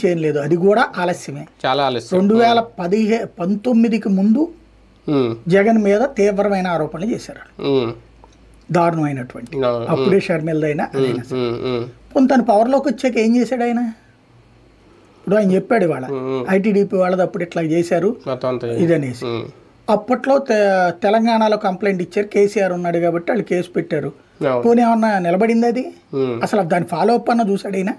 నుంచి ఏం లేదు. అది కూడా ఆలస్యమే. చాలా ఆలస్యం. రెండు వేల పదిహే పంతొమ్మిదికి ముందు జగన్ మీద తీవ్రమైన ఆరోపణలు చేశారు దారుణమైనటువంటి. అప్పుడే షర్మిలదైనా పోనీ తను పవర్లోకి వచ్చాక ఏం చేశాడు ఆయన? ఇప్పుడు ఆయన చెప్పాడు ఇవాళ. ఐటీడీపీ వాళ్ళది అప్పుడు ఇట్లా చేశారు. ఇదనేసి. అప్పట్లో తెలంగాణలో కంప్లైంట్ ఇచ్చారు కేసీఆర్ ఉన్నాడు కాబట్టి వాళ్ళు కేసు పెట్టారు. పోనీ ఏమన్నా నిలబడింది అది? అసలు దాని ఫాలో అప్ అన్న చూసాడు ఆయన?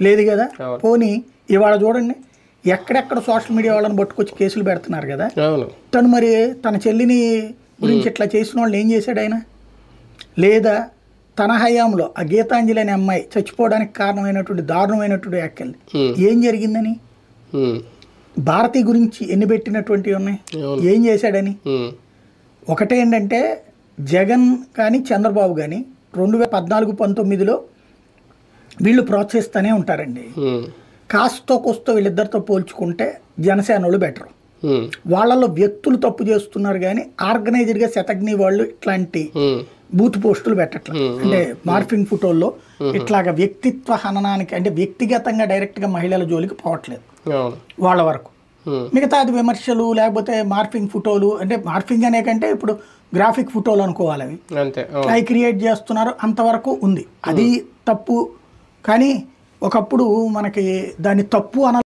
లేదు కదా. పోనీ ఇవాళ చూడండి ఎక్కడెక్కడ సోషల్ మీడియా వాళ్ళని పట్టుకొచ్చి కేసులు పెడుతున్నారు కదా? తను మరి తన చెల్లిని గురించి ఇట్లా చేసిన వాళ్ళు ఏం చేశాడు ఆయన? లేదా తన హయాంలో ఆ గీతాంజలి అనే అమ్మాయి చచ్చిపోవడానికి కారణమైనటువంటి దారుణమైనటువంటి వ్యాఖ్యలు ఏం జరిగిందని? భారతి గురించి ఎన్ని పెట్టినటువంటివి ఉన్నాయి. ఏం చేశాడని? ఉమ్, ఒకటే ఏంటంటే జగన్ కానీ చంద్రబాబు కానీ రెండు వేల పద్నాలుగు పంతొమ్మిదిలో వీళ్ళు ప్రోత్సహిస్తూనే ఉంటారండి. కాస్తో కోస్తో వీళ్ళిద్దరితో పోల్చుకుంటే జనసేన వాళ్ళు బెటర్ వాళ్ళలో వ్యక్తులు తప్పు చేస్తున్నారు కానీ ఆర్గనైజ్డ్గా శతగ్ని వాళ్ళు ఇట్లాంటి బూత్ పోస్టులు పెట్టట్లేదు అంటే మార్ఫింగ్ ఫోటోల్లో ఇట్లాగ వ్యక్తిత్వ హననానికి అంటే వ్యక్తిగతంగా డైరెక్ట్గా మహిళల జోలికి పోవట్లేదు. వాళ్ళ వరకు. ఉమ్, మిగతాది విమర్శలు లేకపోతే మార్ఫింగ్ ఫోటోలు అంటే మార్ఫింగ్ అనే కంటే ఇప్పుడు గ్రాఫిక్ ఫోటోలు అనుకోవాలి అవి. అవి క్రియేట్ చేస్తున్నారు అంతవరకు ఉంది. అది తప్పు కానీ ఒకప్పుడు మనకి దాన్ని తప్పు అన